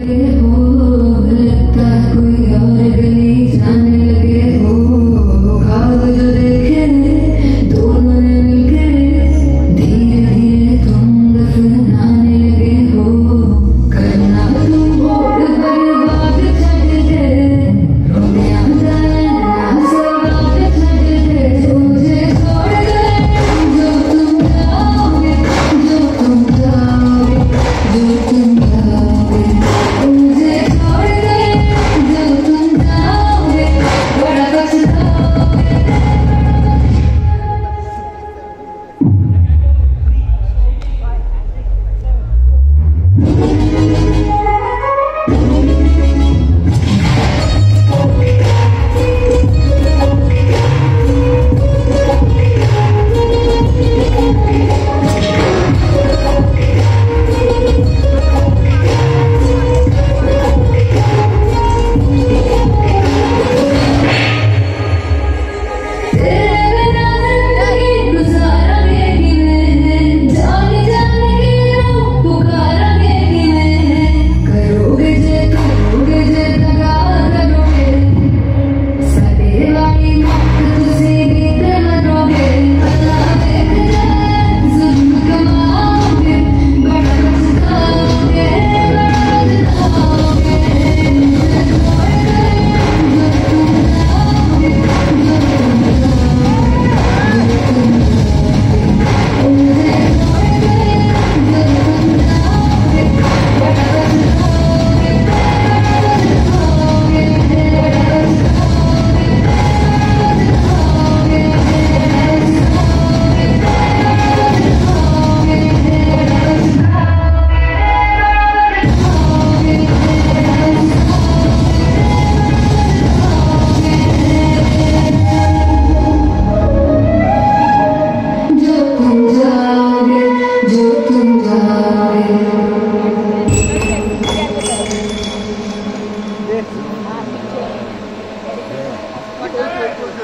Oh, let that go,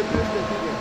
Deus, Deus, Deus.